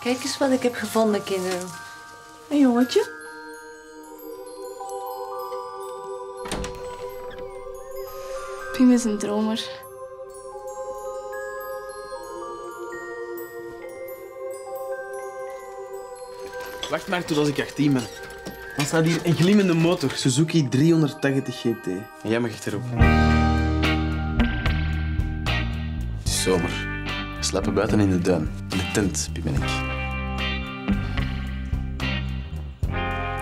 Kijk eens wat ik heb gevonden, kinderen. Een jongetje? Pim is een dromer. Wacht maar tot als ik 18 ben. Dan staat hier een glimmende motor, Suzuki 380 GT. En jij mag achterop. Het is zomer. We slapen buiten in de duin. In de tent, Pim en ik.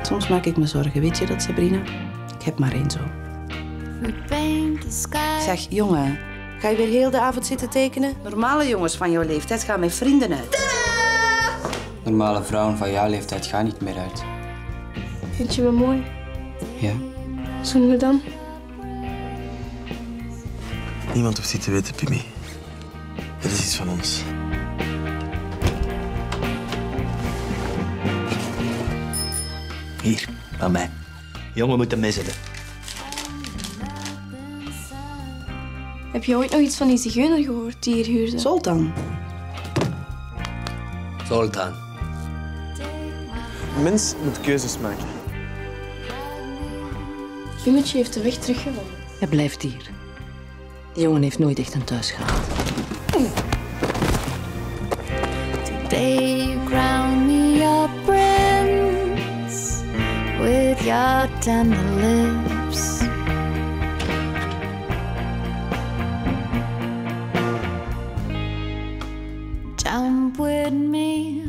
Soms maak ik me zorgen, weet je dat, Sabrina? Ik heb maar één zo. Zeg, jongen, ga je weer heel de avond zitten tekenen? Normale jongens van jouw leeftijd gaan met vrienden uit. Normale vrouwen van jouw leeftijd gaan niet meer uit. Vind je me mooi? Ja? Zoen we dan? Niemand hoeft dit te weten, Pimmy. Dit is iets van ons. Hier, aan mij. Jongen moet mee zitten. Heb je ooit nog iets van die zigeuner gehoord die hier huurde? Zoltan. Zoltan. Een mens moet keuzes maken. Pimmetje heeft de weg teruggevonden. Hij blijft hier. Die jongen heeft nooit echt een thuis gehad. Your tender lips. Jump with me